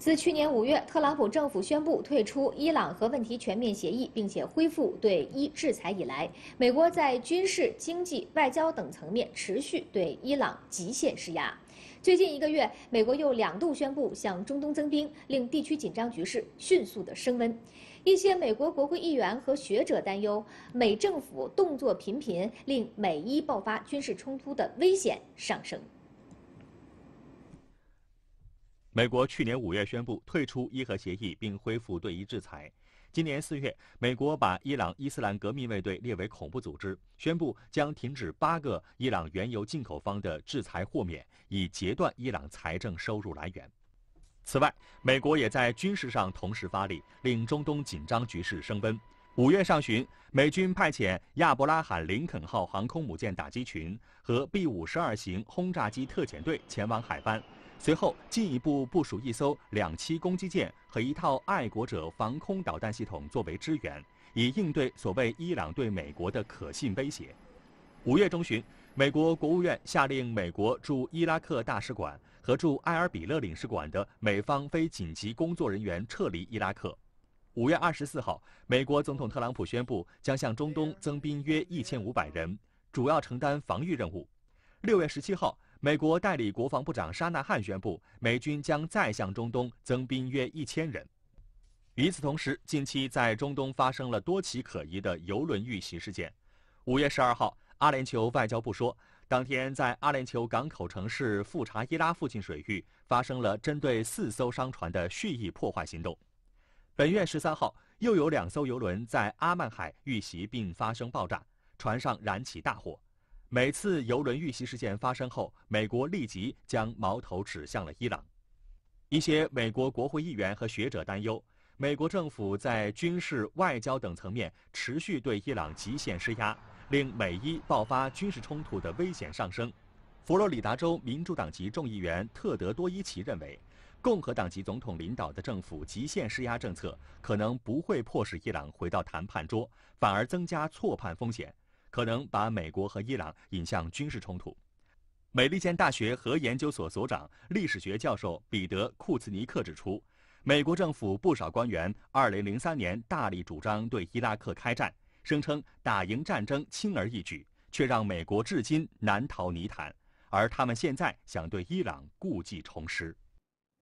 自去年五月，特朗普政府宣布退出伊朗核问题全面协议，并且恢复对伊制裁以来，美国在军事、经济、外交等层面持续对伊朗极限施压。最近一个月，美国又两度宣布向中东增兵，令地区紧张局势迅速的升温。一些美国国会议员和学者担忧，美政府动作频频，令美伊爆发军事冲突的危险上升。美国去年五月宣布退出伊核协议，并恢复对伊制裁。今年四月，美国把伊朗伊斯兰革命卫队列为恐怖组织，宣布将停止八个伊朗原油进口方的制裁豁免，以截断伊朗财政收入来源。此外，美国也在军事上同时发力，令中东紧张局势升温。五月上旬，美军派遣亚伯拉罕·林肯号航空母舰打击群和 B 五十二型轰炸机特遣队前往海湾。随后进一步部署一艘两栖攻击舰和一套爱国者防空导弹系统作为支援，以应对所谓伊朗对美国的可信威胁。五月中旬，美国国务院下令美国驻伊拉克大使馆和驻埃尔比勒领事馆的美方非紧急工作人员撤离伊拉克。五月二十四号，美国总统特朗普宣布将向中东增兵约一千五百人，主要承担防御任务。六月十七号。美国代理国防部长沙纳汉宣布，美军将再向中东增兵约一千人。与此同时，近期在中东发生了多起可疑的油轮遇袭事件。五月十二号，阿联酋外交部说，当天在阿联酋港口城市富查伊拉附近水域发生了针对四艘商船的蓄意破坏行动。本月十三号，又有两艘油轮在阿曼海遇袭并发生爆炸，船上燃起大火。每次油轮遇袭事件发生后，美国立即将矛头指向了伊朗。一些美国国会议员和学者担忧，美国政府在军事、外交等层面持续对伊朗极限施压，令美伊爆发军事冲突的危险上升。佛罗里达州民主党籍众议员特德多伊奇认为，共和党籍总统领导的政府极限施压政策可能不会迫使伊朗回到谈判桌，反而增加错判风险。可能把美国和伊朗引向军事冲突。美利坚大学核研究所所长、历史学教授彼得·库茨尼克指出，美国政府不少官员2003年大力主张对伊拉克开战，声称打赢战争轻而易举，却让美国至今难逃泥潭。而他们现在想对伊朗故技重施。